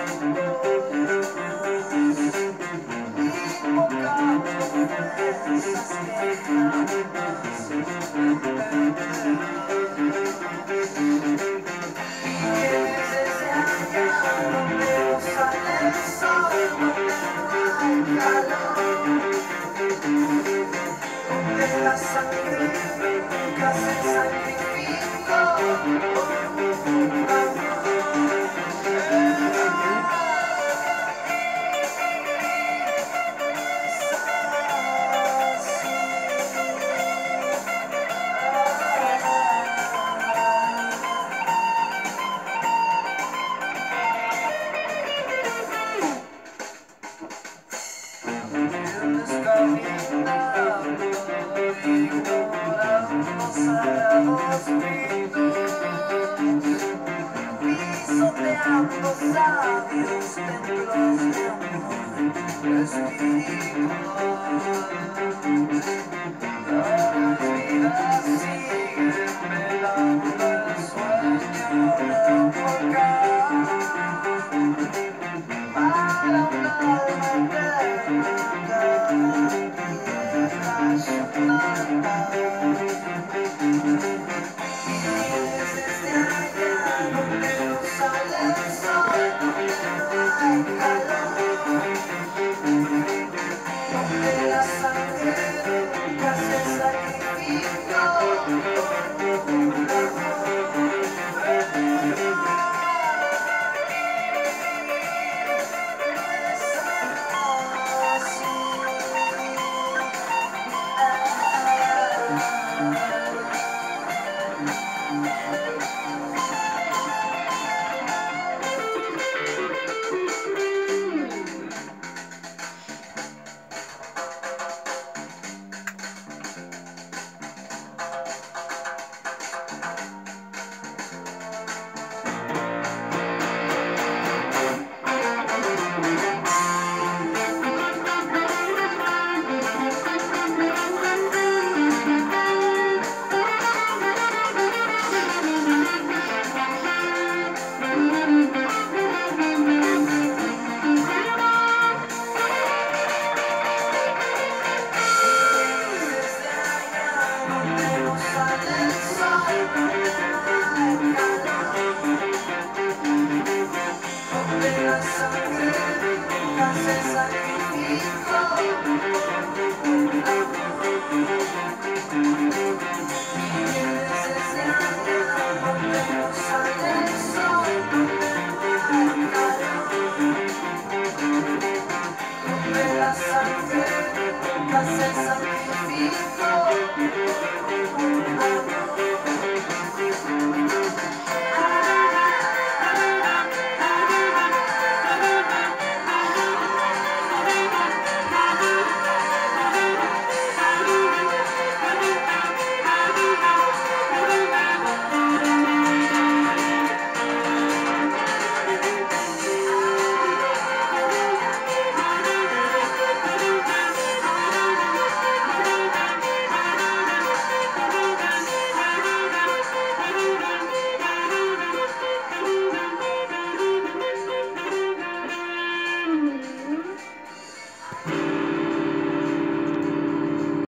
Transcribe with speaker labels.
Speaker 1: Música amor